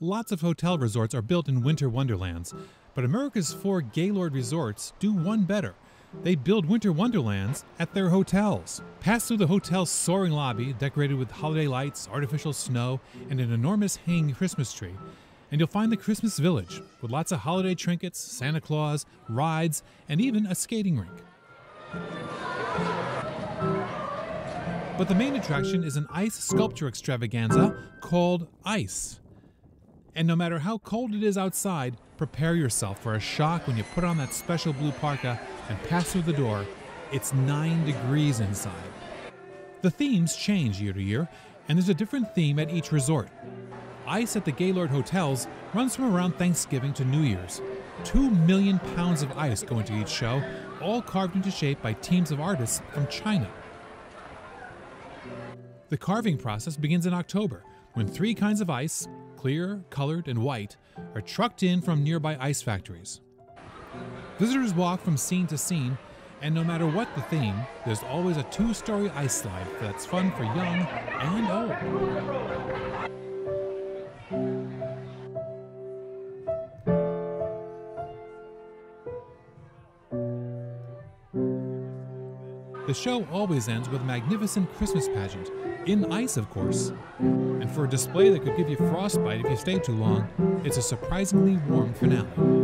Lots of hotel resorts are built in winter wonderlands, but America's four Gaylord resorts do one better. They build winter wonderlands at their hotels. Pass through the hotel's soaring lobby, decorated with holiday lights, artificial snow, and an enormous hanging Christmas tree, and you'll find the Christmas Village with lots of holiday trinkets, Santa Claus, rides, and even a skating rink. But the main attraction is an ice sculpture extravaganza called Ice. And no matter how cold it is outside, prepare yourself for a shock when you put on that special blue parka and pass through the door. It's 9 degrees inside. The themes change year to year, and there's a different theme at each resort. Ice at the Gaylord Hotels runs from around Thanksgiving to New Year's. Two million pounds of ice go into each show, all carved into shape by teams of artists from China. The carving process begins in October when three kinds of ice, clear, colored, and white, are trucked in from nearby ice factories. Visitors walk from scene to scene, and no matter what the theme, there's always a two story ice slide that's fun for young and old. The show always ends with a magnificent Christmas pageant, in ice, of course. And for a display that could give you frostbite if you stay too long, it's a surprisingly warm finale.